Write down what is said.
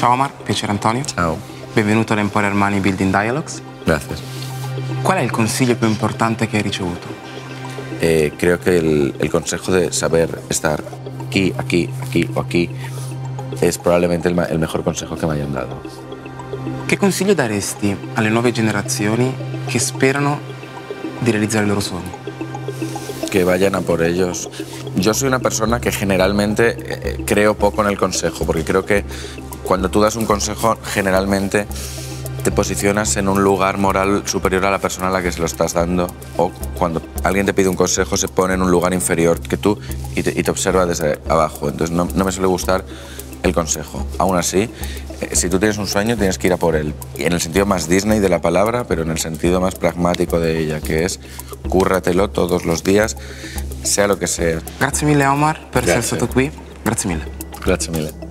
Ciao Omar, piacere Antonio. Ciao. Benvenuto all'Emporio Armani Building Dialogues. Gracias. Qual è il consiglio più importante che hai ricevuto? Eh, creo que el, el consejo de saber estar aquí, aquí, aquí o aquí es probablemente el, el mejor consejo que me hayan dado. Che consiglio daresti alle nuove generazioni che sperano di realizzare i loro sogni? que vayan a por ellos. Yo soy una persona que generalmente eh, creo poco en el consejo, porque creo que cuando tú das un consejo, generalmente te posicionas en un lugar moral superior a la persona a la que se lo estás dando, o cuando alguien te pide un consejo, se pone en un lugar inferior que tú y te, y te observa desde abajo. Entonces no, no me suele gustar el consejo. Aún así, eh, si tú tienes un sueño, tienes que ir a por él. Y en el sentido más Disney de la palabra, pero en el sentido más pragmático de ella, que es cúrratelo todos los días, sea lo que sea. Grazie mille Omar stato qui. Grazie mille. Grazie mille.